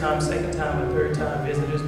first time, second time, and third time visitors,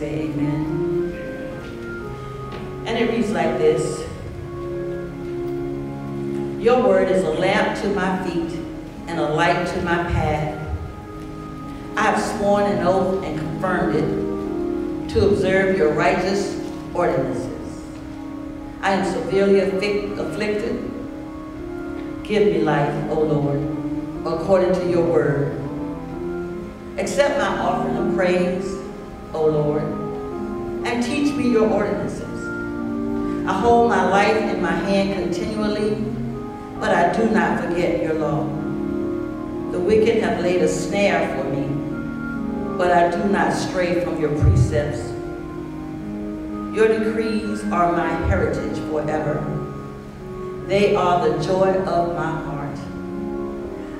say amen. And it reads like this. Your word is a lamp to my feet and a light to my path. I have sworn an oath and confirmed it to observe your righteous ordinances. I am severely afflicted. Give me life, O Lord, according to your word. Accept my offering of praise, O Lord, and teach me your ordinances. I hold my life in my hand continually, but I do not forget your law. The wicked have laid a snare for me, but I do not stray from your precepts. Your decrees are my heritage forever. They are the joy of my heart.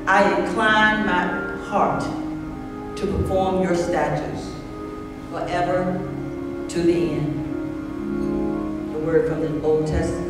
I incline my heart to perform your statutes forever to the end. The word from the Old Testament.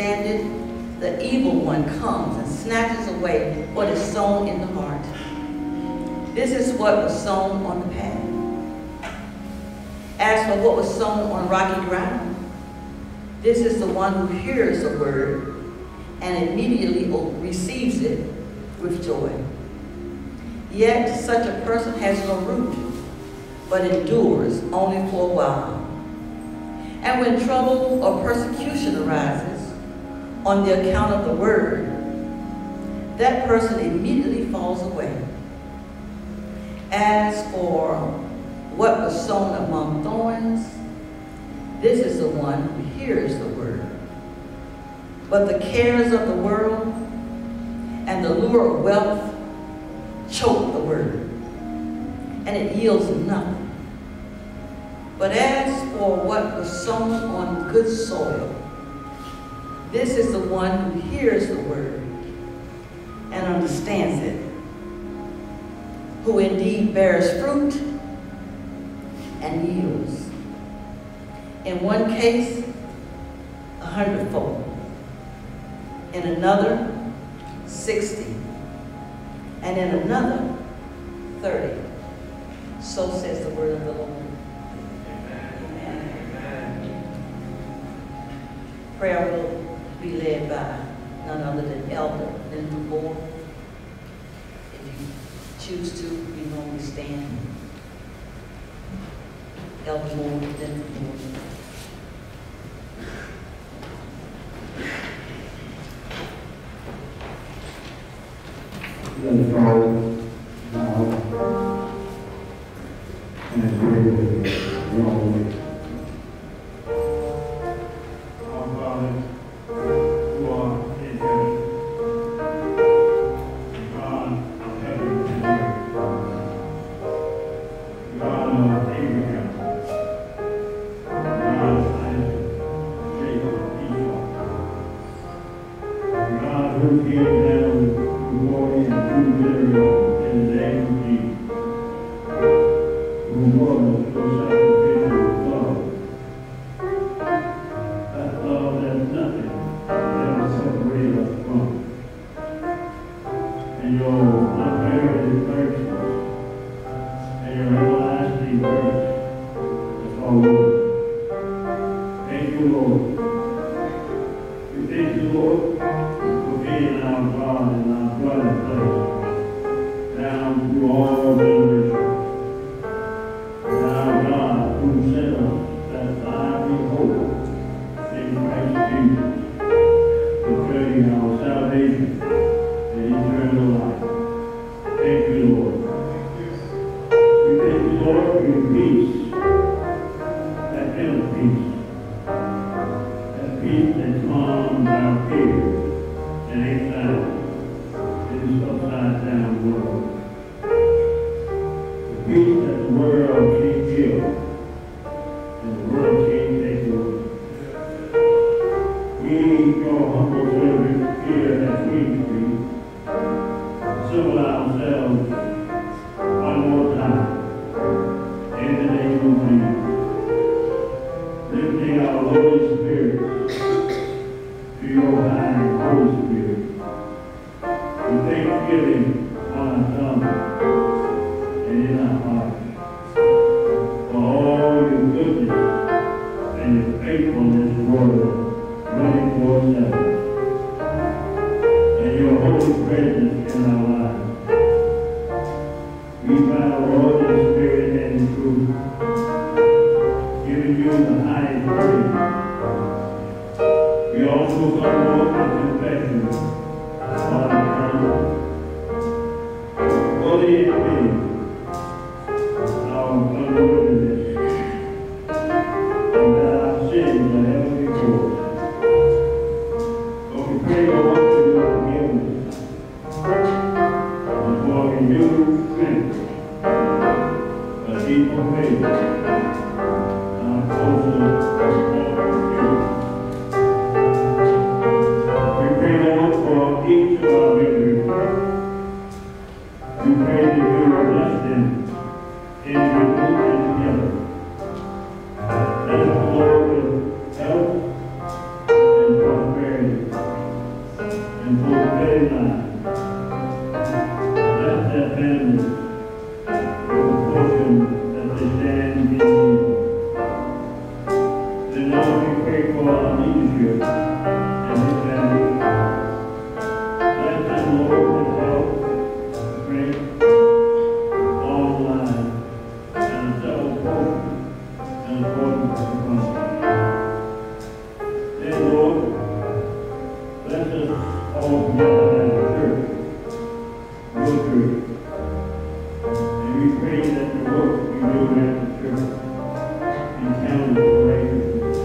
Not understand it, the evil one comes and snatches away what is sown in the heart. This is what was sown on the path. As for what was sown on rocky ground, this is the one who hears the word and immediately receives it with joy. Yet such a person has no root, but endures only for a while. And when trouble or persecution arises on the account of the word, that person immediately falls away. As for what was sown among thorns, this is the one who hears the word. But the cares of the world and the lure of wealth choke the word, and it yields nothing. But as for what was sown on good soil, this is the one who hears the word and understands it, who indeed bears fruit and yields. In one case, a hundredfold. In another, 60. And in another, 30. So says the word of the Lord. Amen. Amen. Prayer will be led by none other than Elder than the. If you choose to, you normally stand Elder Moore than the. we pray that the work you do in church be counted for righteousness.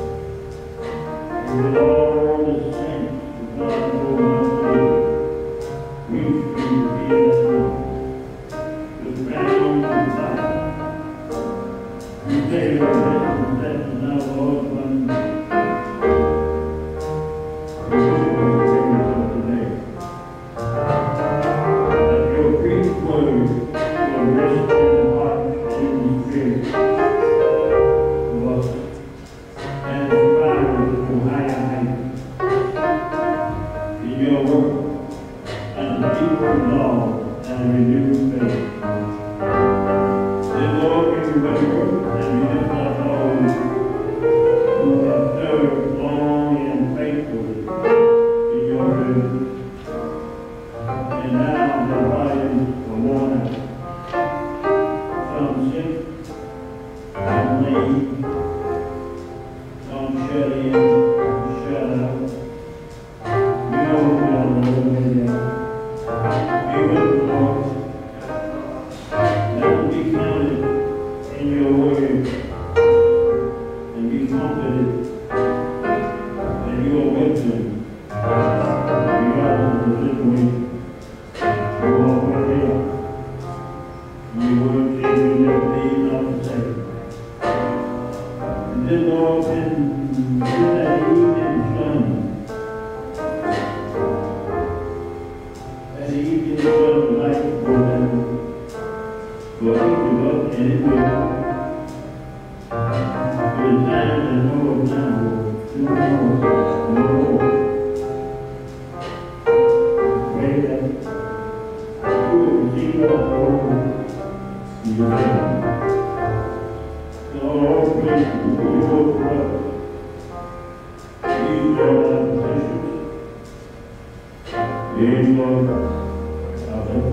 Dear Lord, our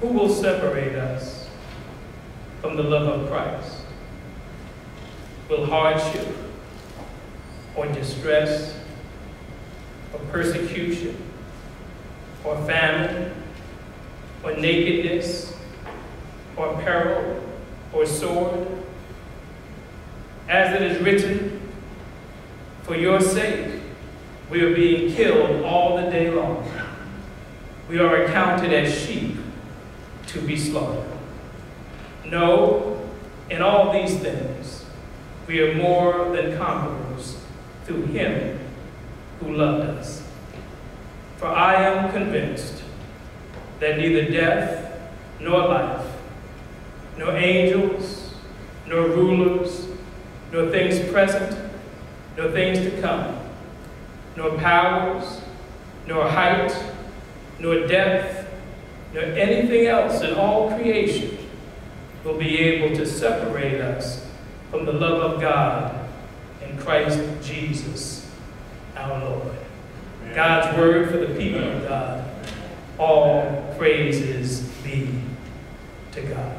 Who will separate us from the love of Christ? Will hardship or distress or persecution or famine or nakedness or peril or sword? As it is written, for your sake we are being killed all the day long. We are accounted as sheep to be slaughtered. No, in all these things, we are more than conquerors through him who loved us. For I am convinced that neither death nor life, nor angels, nor rulers, nor things present, nor things to come, nor powers, nor height, nor depth, nor anything else in all creation will be able to separate us from the love of God in Christ Jesus our Lord. God's word for the people of God. All praises be to God.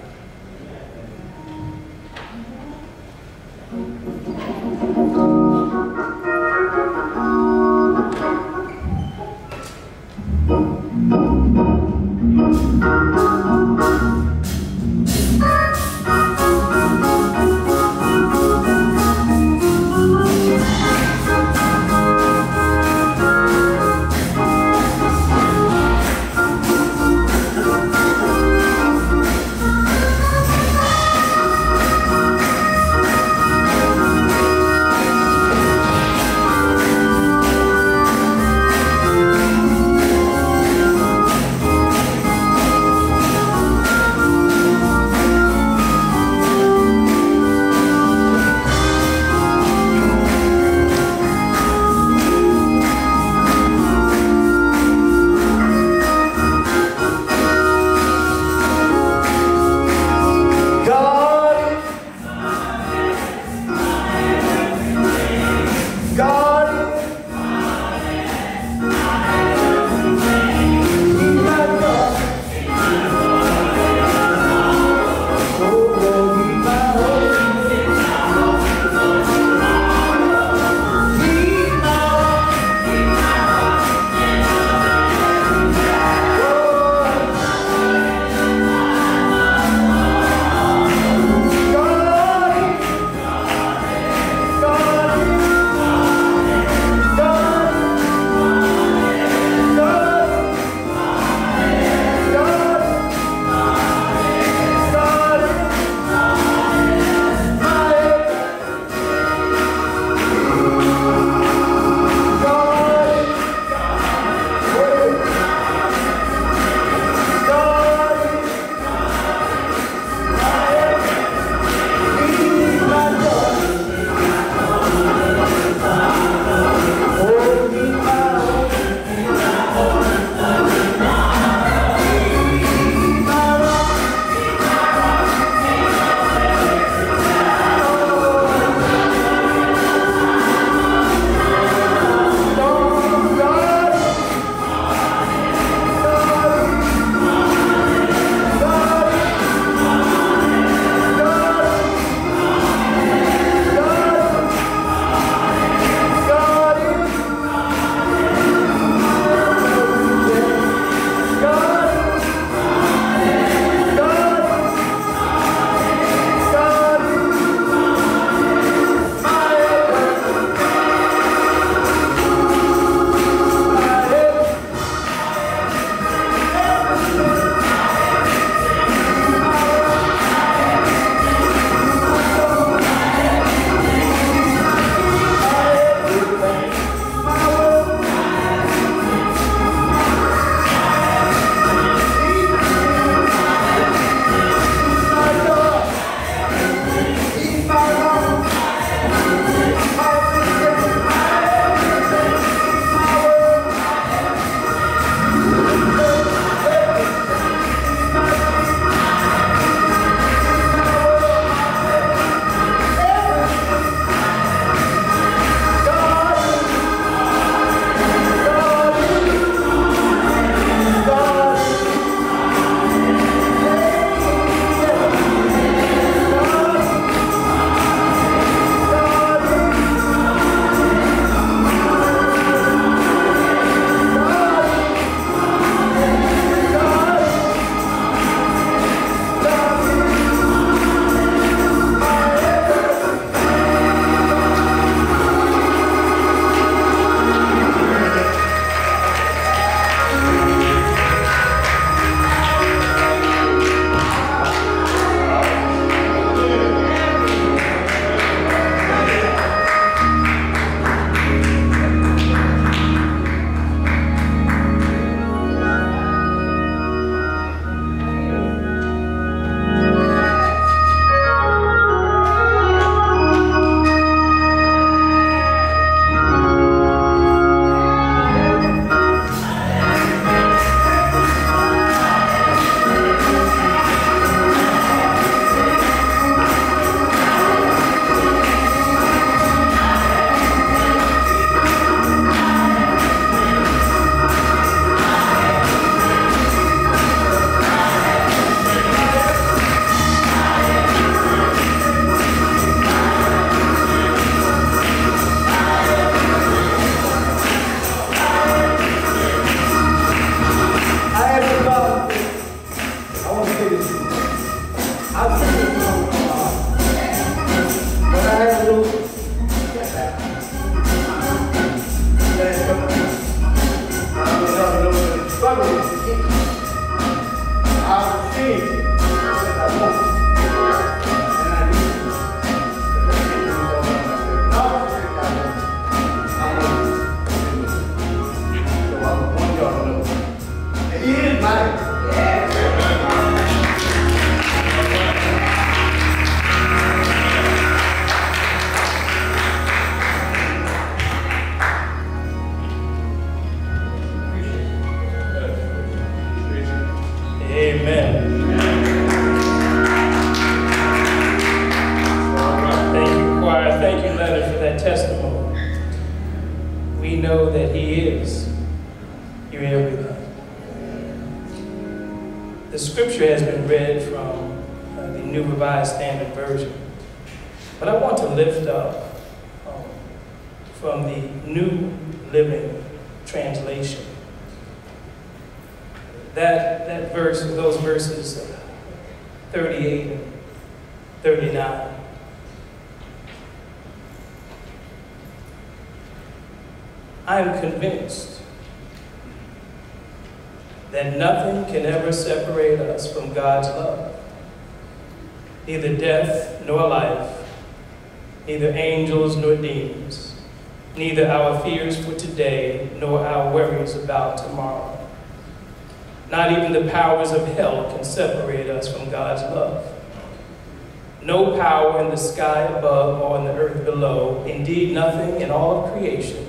Indeed nothing in all of creation,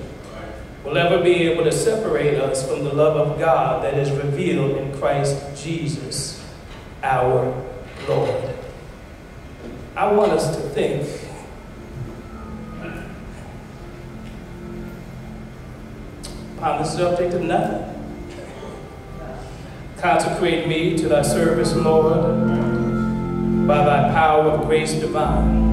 will ever be able to separate us from the love of God that is revealed in Christ Jesus, our Lord. I want us to think upon the subject of nothing. Consecrate me to thy service, Lord, by thy power of grace divine.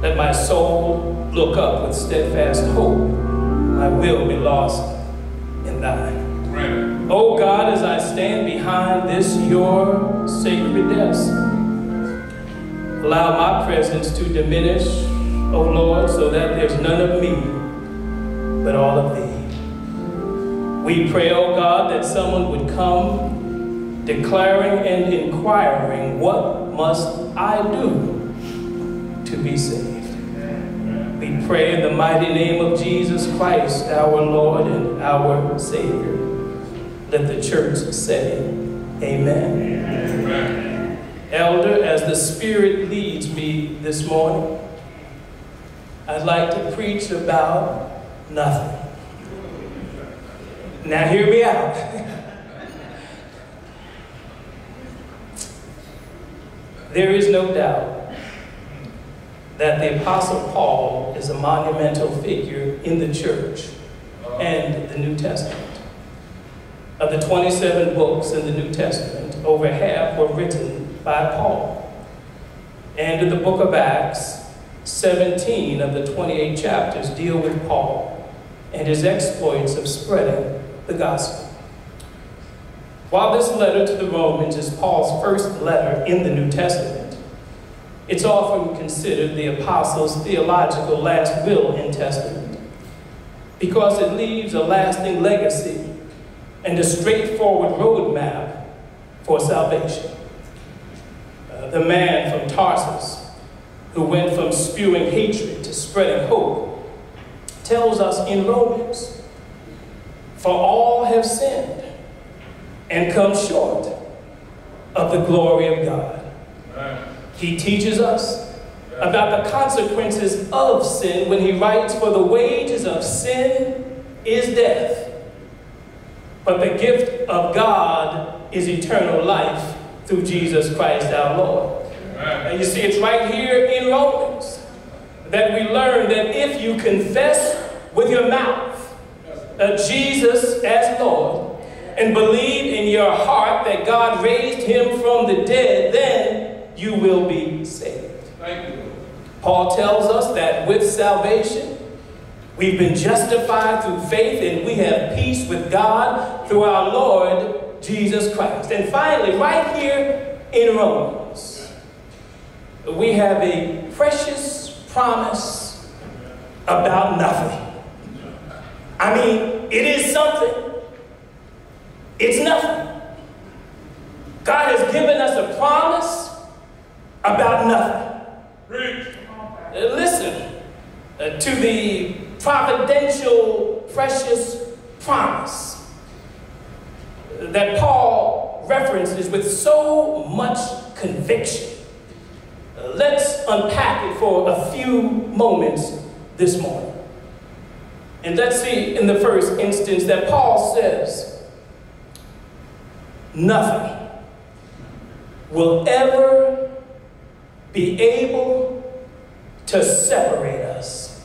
Let my soul look up with steadfast hope. My will be lost in thine. Oh God, as I stand behind this your sacred desk, allow my presence to diminish, O Lord, so that there's none of me, but all of thee. We pray, O God, that someone would come declaring and inquiring, What must I do to be saved? Pray in the mighty name of Jesus Christ, our Lord and our Savior. Let the church say, Amen. Amen. Elder, as the Spirit leads me this morning, I'd like to preach about nothing. Now, hear me out. there is no doubt that the Apostle Paul is a monumental figure in the church and the New Testament. Of the 27 books in the New Testament, over half were written by Paul. And in the book of Acts, 17 of the 28 chapters deal with Paul and his exploits of spreading the gospel. While this letter to the Romans is Paul's first letter in the New Testament, it's often considered the apostle's theological last will and Testament because it leaves a lasting legacy and a straightforward roadmap for salvation. Uh, the man from Tarsus who went from spewing hatred to spreading hope tells us in Romans, for all have sinned and come short of the glory of God. He teaches us about the consequences of sin when he writes, For the wages of sin is death, but the gift of God is eternal life through Jesus Christ our Lord. And you see, it's right here in Romans that we learn that if you confess with your mouth uh, Jesus as Lord and believe in your heart that God raised him from the dead, then you will be saved. Thank you. Paul tells us that with salvation, we've been justified through faith and we have peace with God through our Lord Jesus Christ. And finally, right here in Romans, we have a precious promise about nothing. I mean, it is something, it's nothing. God has given us a promise about nothing. Listen uh, to the providential, precious promise that Paul references with so much conviction. Uh, let's unpack it for a few moments this morning. And let's see in the first instance that Paul says, nothing will ever be able to separate us.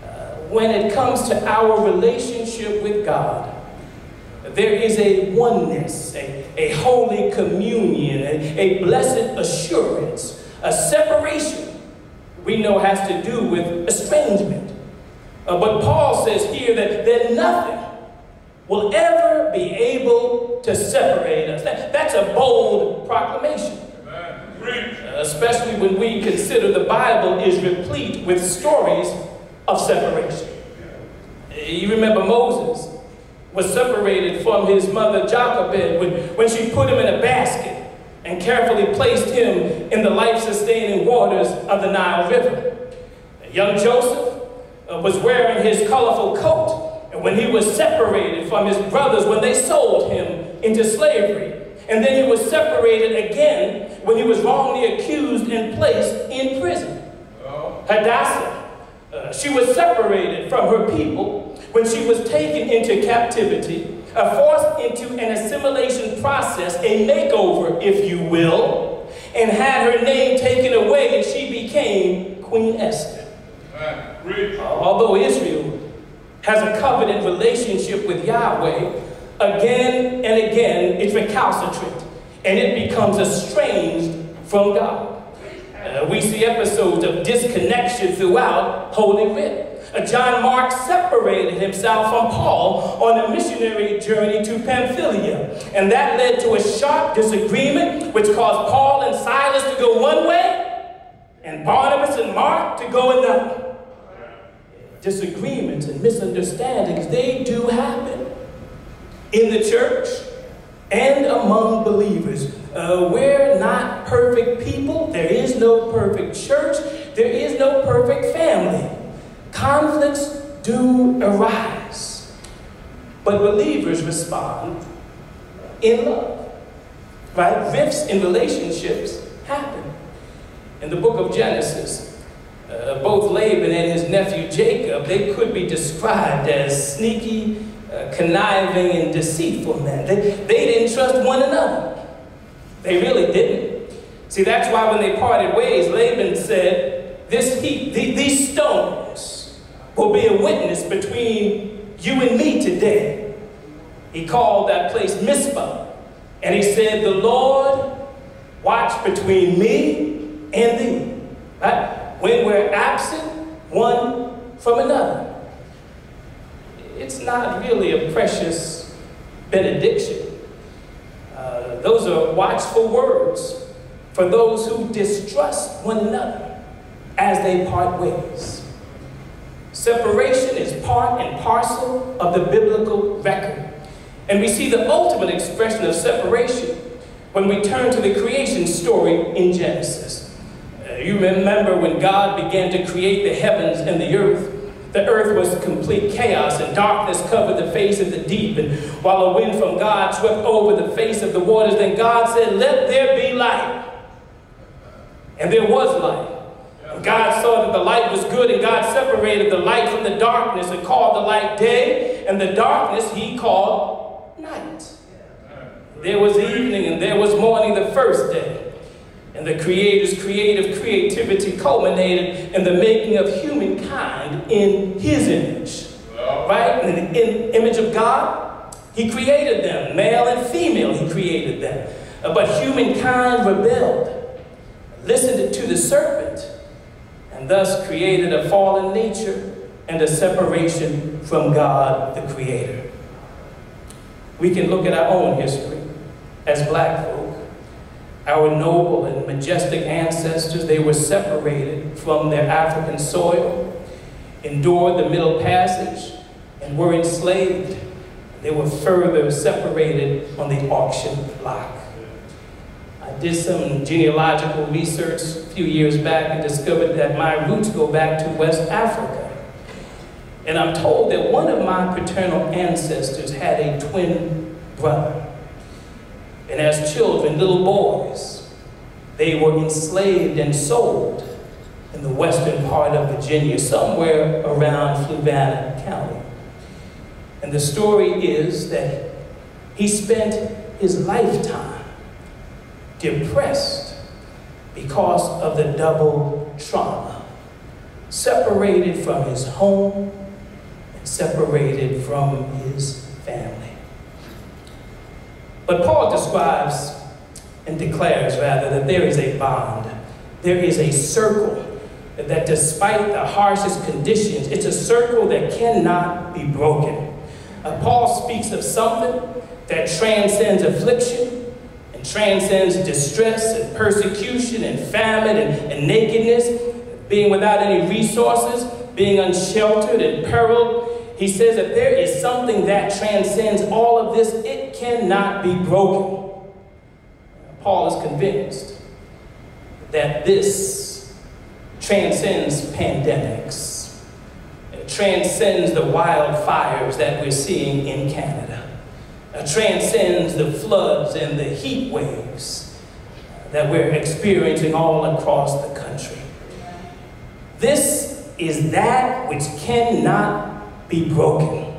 Uh, when it comes to our relationship with God, there is a oneness, a, a holy communion, a, a blessed assurance, a separation we know has to do with estrangement. Uh, but Paul says here that, that nothing will ever be able to separate us. That, that's a bold proclamation. Uh, especially when we consider the Bible is replete with stories of separation. You remember Moses was separated from his mother Jochebed when, when she put him in a basket and carefully placed him in the life-sustaining waters of the Nile River. Young Joseph uh, was wearing his colorful coat and when he was separated from his brothers when they sold him into slavery. And then he was separated again when he was wrongly accused and placed in prison. Hadassah, uh, she was separated from her people when she was taken into captivity, uh, forced into an assimilation process, a makeover, if you will, and had her name taken away, and she became Queen Esther. Although Israel has a covenant relationship with Yahweh, again and again it's recalcitrant and it becomes estranged from God. Uh, we see episodes of disconnection throughout Holy Writ. Uh, John Mark separated himself from Paul on a missionary journey to Pamphylia, and that led to a sharp disagreement which caused Paul and Silas to go one way and Barnabas and Mark to go another disagreements and misunderstandings, they do happen in the church and among believers. Uh, we're not perfect people. There is no perfect church. There is no perfect family. Conflicts do arise. But believers respond in love. Right? Rifts in relationships happen. In the book of Genesis, uh, both Laban and his nephew Jacob, they could be described as sneaky, uh, conniving, and deceitful men. They, they didn't trust one another. They really didn't. See, that's why when they parted ways, Laban said, this heap, the, these stones will be a witness between you and me today. He called that place Mizpah. And he said, the Lord watch between me and thee. Right? When we're absent one from another. It's not really a precious benediction. Uh, those are watchful words for those who distrust one another as they part ways. Separation is part and parcel of the biblical record. And we see the ultimate expression of separation when we turn to the creation story in Genesis. You remember when God began to create the heavens and the earth. The earth was complete chaos, and darkness covered the face of the deep. And while a wind from God swept over the face of the waters, then God said, Let there be light. And there was light. And God saw that the light was good, and God separated the light from the darkness and called the light day, and the darkness he called night. There was evening and there was morning the first day. And the Creator's creative creativity culminated in the making of humankind in His image. Right? In the image of God, He created them. Male and female, He created them. Uh, but humankind rebelled, listened to the serpent, and thus created a fallen nature and a separation from God, the Creator. We can look at our own history as black folk our noble and majestic ancestors, they were separated from their African soil, endured the Middle Passage, and were enslaved. They were further separated on the auction block. I did some genealogical research a few years back and discovered that my roots go back to West Africa. And I'm told that one of my paternal ancestors had a twin brother. And as children, little boys, they were enslaved and sold in the western part of Virginia, somewhere around Fluvanna County. And the story is that he spent his lifetime depressed because of the double trauma, separated from his home and separated from his family. But Paul describes and declares, rather, that there is a bond, there is a circle that despite the harshest conditions, it's a circle that cannot be broken. Uh, Paul speaks of something that transcends affliction and transcends distress and persecution and famine and, and nakedness, being without any resources, being unsheltered and periled. He says that there is something that transcends all of this. It cannot be broken. Paul is convinced that this transcends pandemics. It transcends the wildfires that we're seeing in Canada. It transcends the floods and the heat waves that we're experiencing all across the country. This is that which cannot be broken.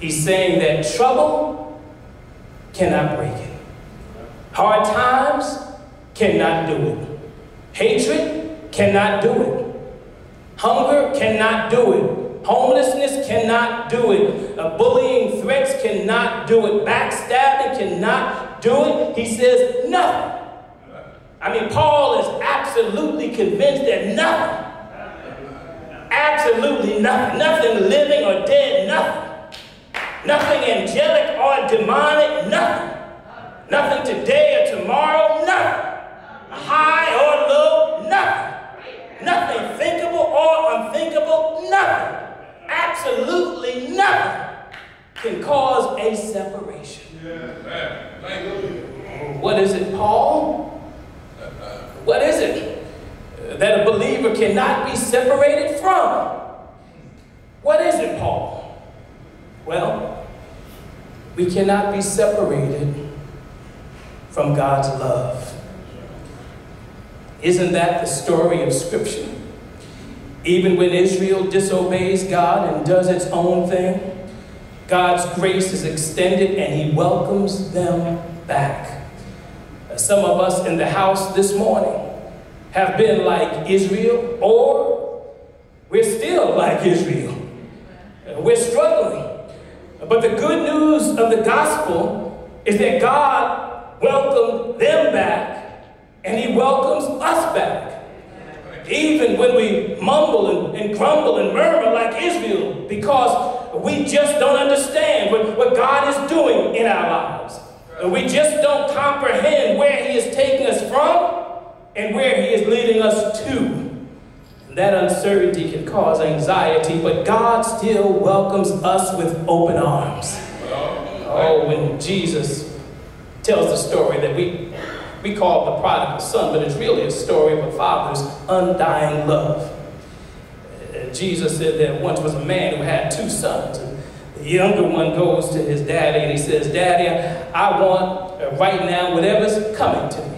He's saying that trouble cannot break it. Hard times cannot do it. Hatred cannot do it. Hunger cannot do it. Homelessness cannot do it. Uh, bullying threats cannot do it. Backstabbing cannot do it. He says nothing. I mean, Paul is absolutely convinced that nothing, absolutely nothing, nothing living or dead, nothing, nothing angelic or demonic, nothing, nothing today or tomorrow, nothing, high or low, nothing, nothing thinkable or unthinkable, nothing, absolutely nothing can cause a separation. What is it, Paul? What is it that a believer cannot be separated from? What is it, Paul? Well, we cannot be separated from God's love. Isn't that the story of Scripture? Even when Israel disobeys God and does its own thing, God's grace is extended and He welcomes them back. Some of us in the house this morning have been like Israel, or we're still like Israel. We're struggling. But the good news of the gospel is that God welcomed them back, and He welcomes us back. Even when we mumble and, and grumble and murmur like Israel, because we just don't understand what, what God is doing in our lives. And we just don't comprehend where He is taking us from and where He is leading us to. That uncertainty can cause anxiety, but God still welcomes us with open arms. Oh, when Jesus tells the story that we, we call the prodigal son, but it's really a story of a father's undying love. Jesus said that once was a man who had two sons. The younger one goes to his daddy and he says, Daddy, I want right now whatever's coming to me.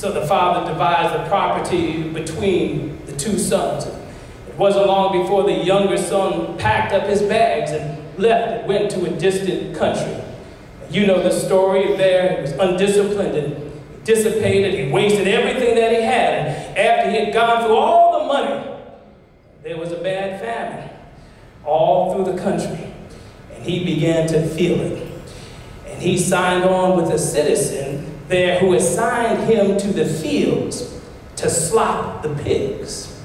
So the father divides the property between the two sons. It wasn't long before the younger son packed up his bags and left and went to a distant country. You know the story there. He was undisciplined and dissipated. He wasted everything that he had. And after he had gone through all the money, there was a bad famine all through the country. And he began to feel it. And he signed on with a citizen there who assigned him to the fields to slop the pigs.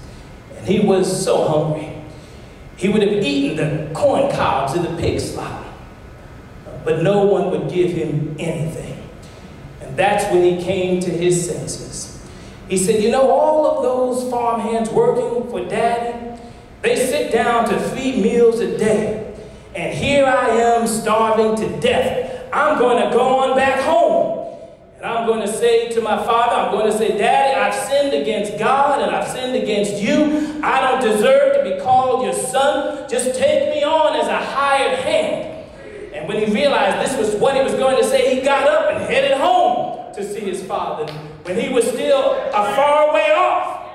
And he was so hungry. He would have eaten the corn cobs in the pig slop. But no one would give him anything. And that's when he came to his senses. He said, You know, all of those farmhands working for daddy, they sit down to three meals a day. And here I am starving to death. I'm going to go on back home. And I'm going to say to my father, I'm going to say, Daddy, I've sinned against God and I've sinned against you. I don't deserve to be called your son. Just take me on as a hired hand. And when he realized this was what he was going to say, he got up and headed home to see his father when he was still a far way off.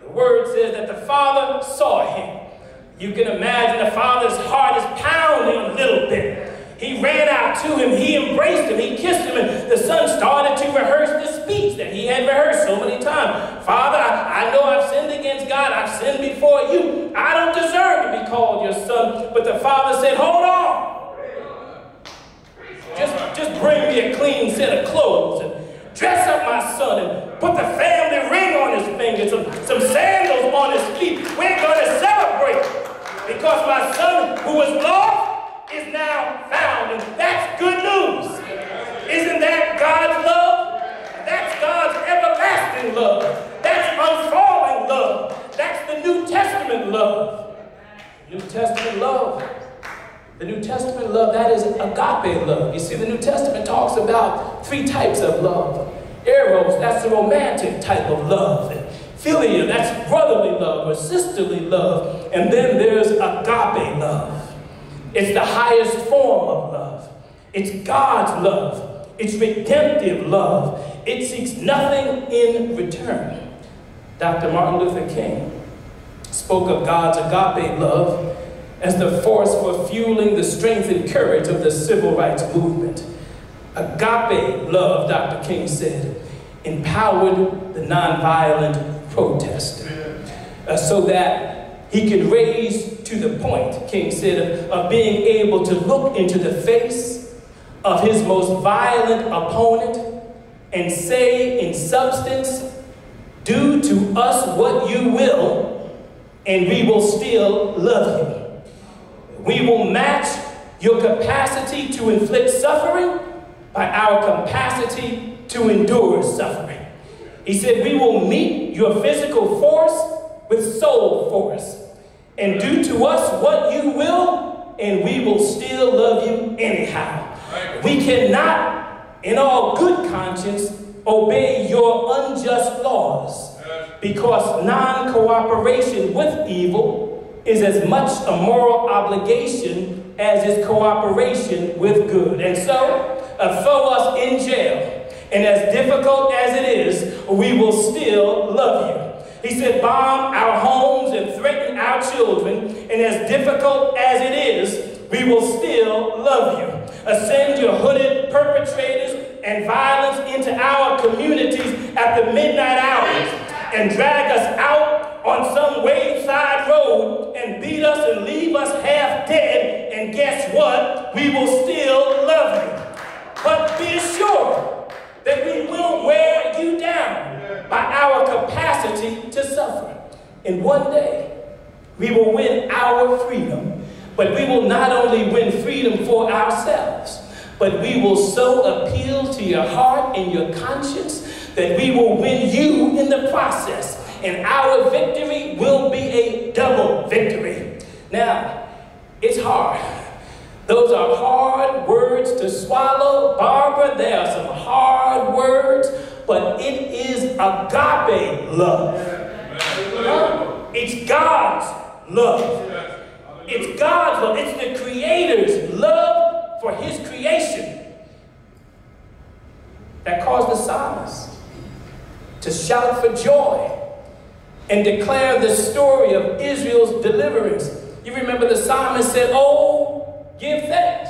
The word says that the father saw him. You can imagine the father's heart is pounding a little bit. He ran out to him, he embraced him, he kissed him, and the son started to rehearse the speech that he had rehearsed so many times. Father, I, know I've sinned against God, I've sinned before you. I don't deserve to be called your son. But the father said, Hold on. Just, just bring me a clean set of clothes and dress up my son and put the family ring on his finger, some, some sandals on his feet. We're going to celebrate because my son who was lost is now found. And that's good news. Isn't that God's love? That's God's everlasting love. That's unfalling love. That's the New Testament love. New Testament love. The New Testament love, that is agape love. You see, the New Testament talks about three types of love. Eros, that's the romantic type of love. And philia, that's brotherly love or sisterly love. And then there's agape love. It's the highest form of love. It's God's love. It's redemptive love. It seeks nothing in return. Dr. Martin Luther King spoke of God's agape love as the force for fueling the strength and courage of the civil rights movement. Agape love, Dr. King said, empowered the nonviolent protester uh, so that he could raise to the point, King said, of, of being able to look into the face of his most violent opponent and say in substance, do to us what you will, and we will still love you. We will match your capacity to inflict suffering by our capacity to endure suffering. He said, we will meet your physical force with soul force and do to us what you will, and we will still love you anyhow. We cannot, in all good conscience, obey your unjust laws because non cooperation with evil is as much a moral obligation as is cooperation with good. And so, uh, throw us in jail, and as difficult as it is, we will still love you. He said, bomb our homes and threaten our children, and as difficult as it is, we will still love you. Ascend your hooded perpetrators and violence into our communities at the midnight hours and drag us out on some wayside road and beat us and leave us half dead. And guess what? We will still love you. But be assured that we will wear you down by our capacity to suffer. And one day, we will win our freedom, but we will not only win freedom for ourselves, but we will so appeal to your heart and your conscience that we will win you in the process. And our victory will be a double victory. Now, it's hard. Those are hard words to swallow. Barbara, there are some hard words but it is agape love. It's God's love. It's God's love. It's the Creator's love for His creation that caused the psalmist to shout for joy and declare the story of Israel's deliverance. You remember the psalmist said, Oh, give thanks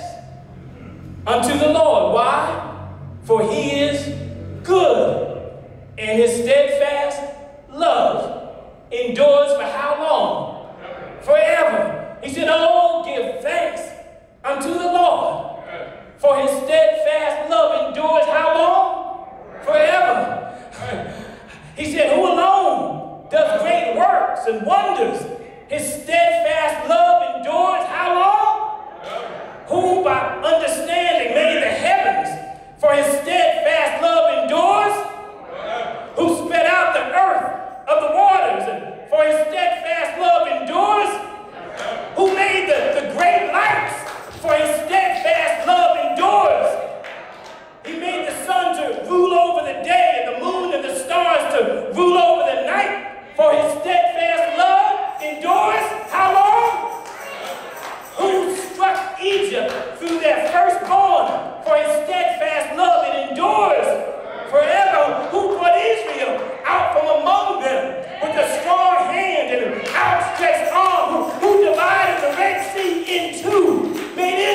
unto the Lord. Why? For he is good, and his steadfast love endures for how long? Forever. He said, Oh, give thanks unto the Lord, for his steadfast love endures how long? Forever. he said, Who alone does great works and wonders? His steadfast love endures how long? who by understanding made the heavens, for his steadfast love endures, who spread out the earth of the waters, and for his steadfast love endures, who made the, the great lights, for his steadfast love endures. He made the sun to rule over the day, and the moon and the stars to rule over the night, for his steadfast love endures how long? who struck Egypt through their firstborn for his steadfast love that endures forever, who brought Israel out from among them with a strong hand and an outstretched arm, who, divided the Red Sea in two, made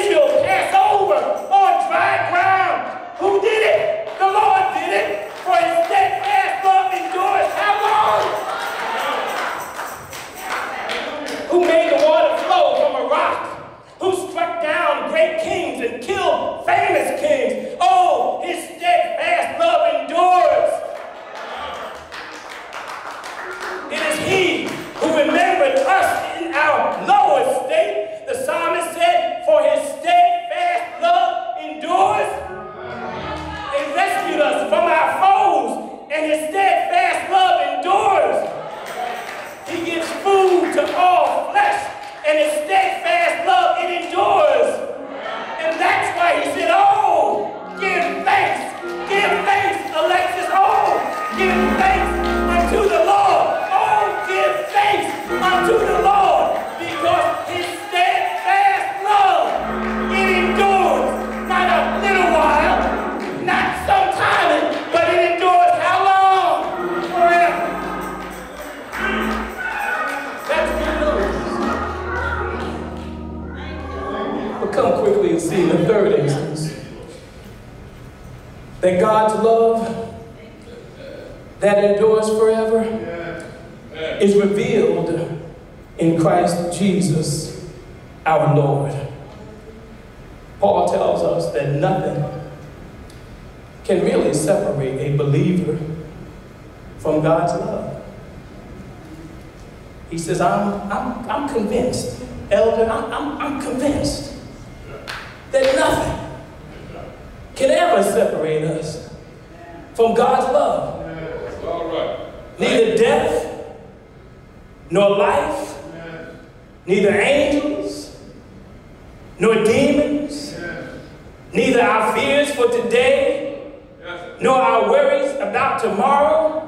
about tomorrow,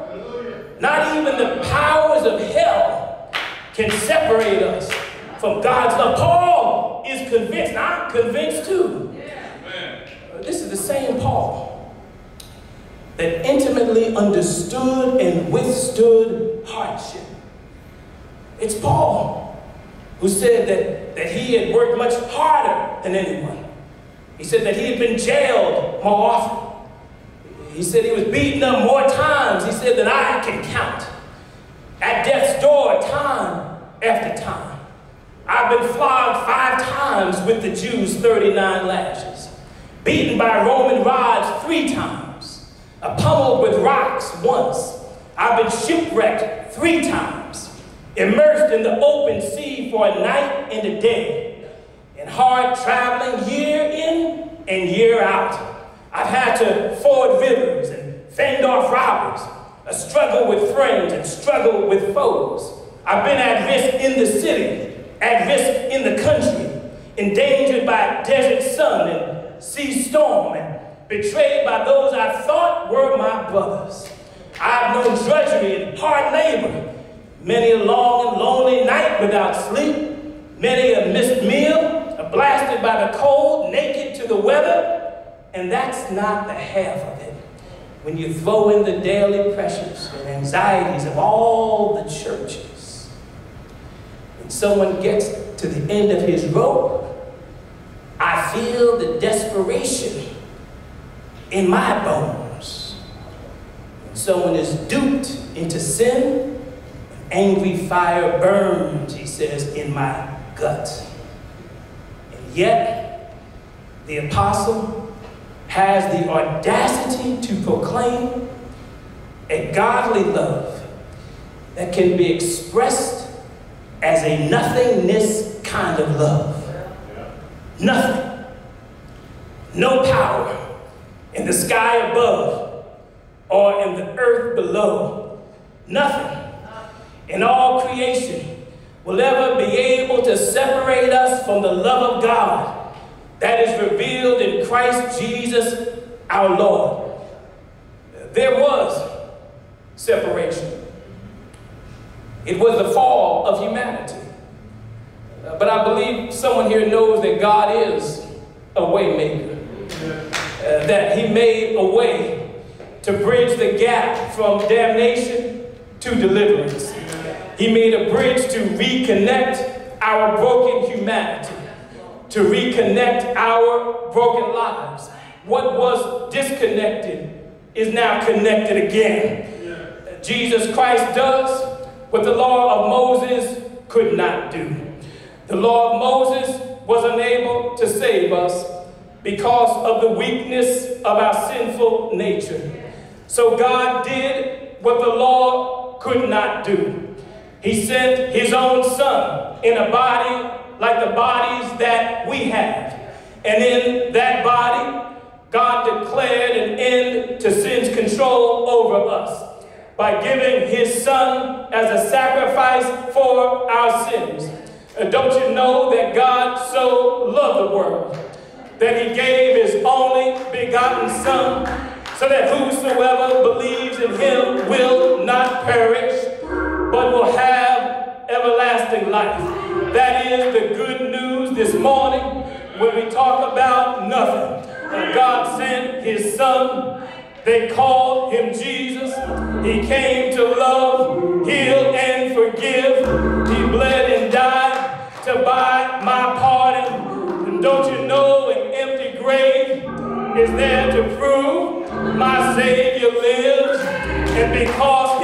not even the powers of hell can separate us from God's love. Paul is convinced, and I'm convinced too. This is the same Paul that intimately understood and withstood hardship. It's Paul who said that, that he had worked much harder than anyone. He said that he had been jailed more often. He said he was beaten up more times, he said, than I can count. At death's door, time after time. I've been flogged five times with the Jews' 39 lashes, beaten by Roman rods three times, uh, pummeled with rocks once. I've been shipwrecked three times, immersed in the open sea for a night and a day, and hard traveling year in and year out. I've had to ford rivers and fend off robbers, a struggle with friends and struggle with foes. I've been at risk in the city, at risk in the country, endangered by desert sun and sea storm, and betrayed by those I thought were my brothers. I've known drudgery and hard labor, many a long and lonely night without sleep, many a missed meal, blasted by the cold, naked to the weather, and that's not the half of it. When you throw in the daily pressures and anxieties of all the churches, when someone gets to the end of his rope, I feel the desperation in my bones. When someone is duped into sin, angry fire burns, he says, in my gut. And yet, the apostle has the audacity to proclaim a godly love that can be expressed as a nothingness kind of love. Nothing. No power in the sky above or in the earth below. Nothing in all creation will ever be able to separate us from the love of God that is revealed in Christ Jesus our Lord. There was separation. It was the fall of humanity. Uh, But I believe someone here knows that God is a waymaker. Uh, that he made a way to bridge the gap from damnation to deliverance. He made a bridge to reconnect our broken humanity, to reconnect our broken lives. What was disconnected is now connected again. Jesus Christ does what the law of Moses could not do. The law of Moses was unable to save us because of the weakness of our sinful nature. So God did what the law could not do. He sent his own son in a body like the bodies that we have. And in that body, God declared an end to sin's control over us by giving his son as a sacrifice for our sins. Uh, don't you know that God so loved the world that he gave his only begotten son so that whosoever believes in him will not perish but will have everlasting life. That is the good news this morning when we talk about nothing. God sent his son. They called him Jesus. He came to love, heal, and forgive. He bled and died to buy my pardon. And don't you know an empty grave is there to prove my Savior lives? And because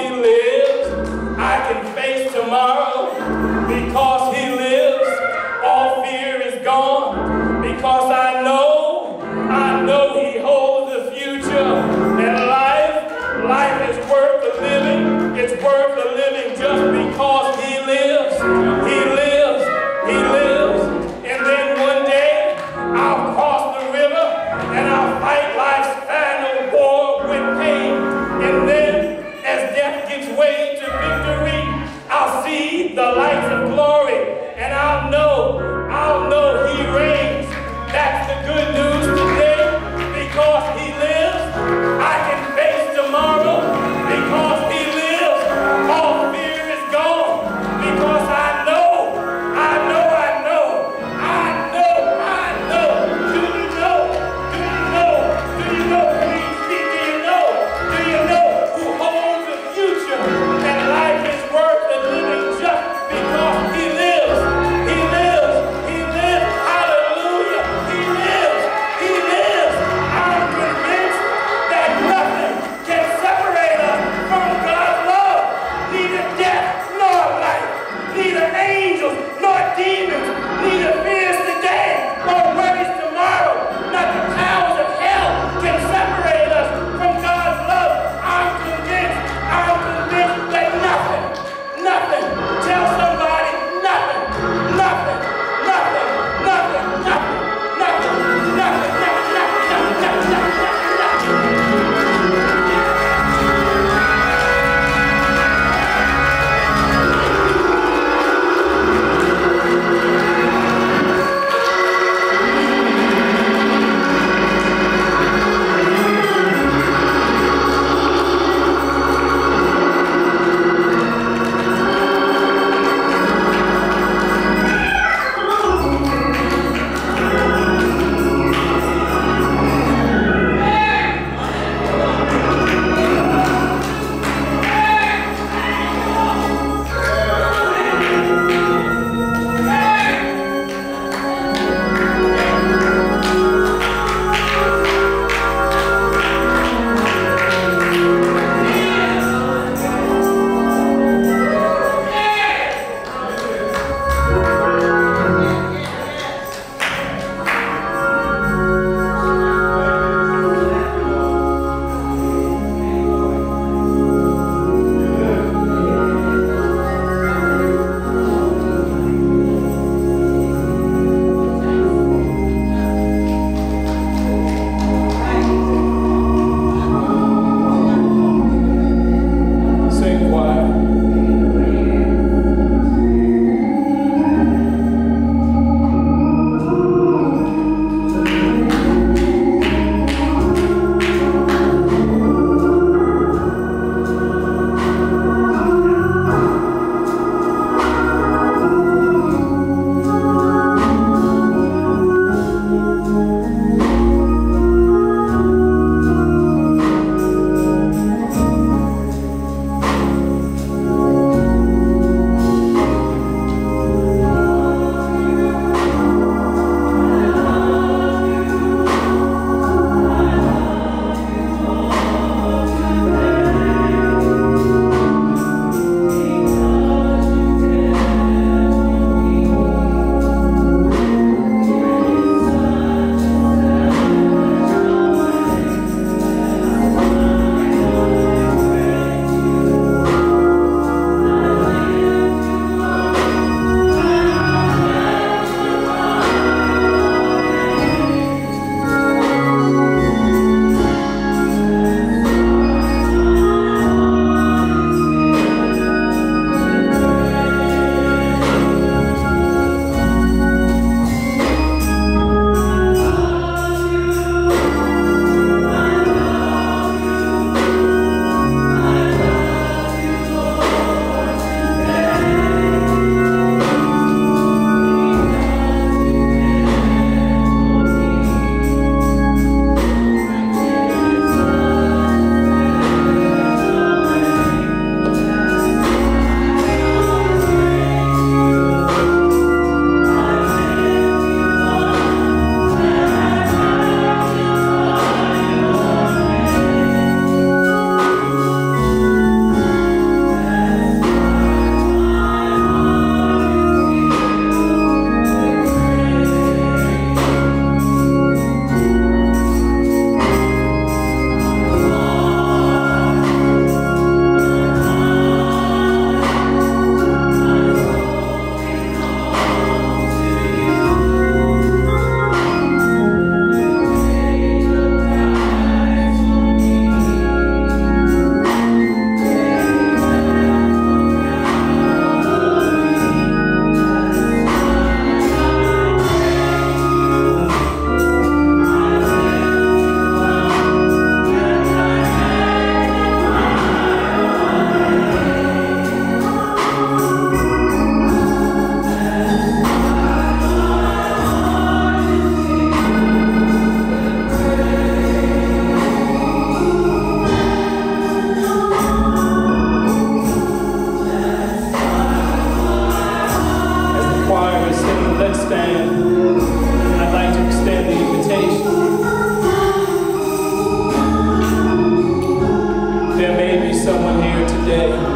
someone here today.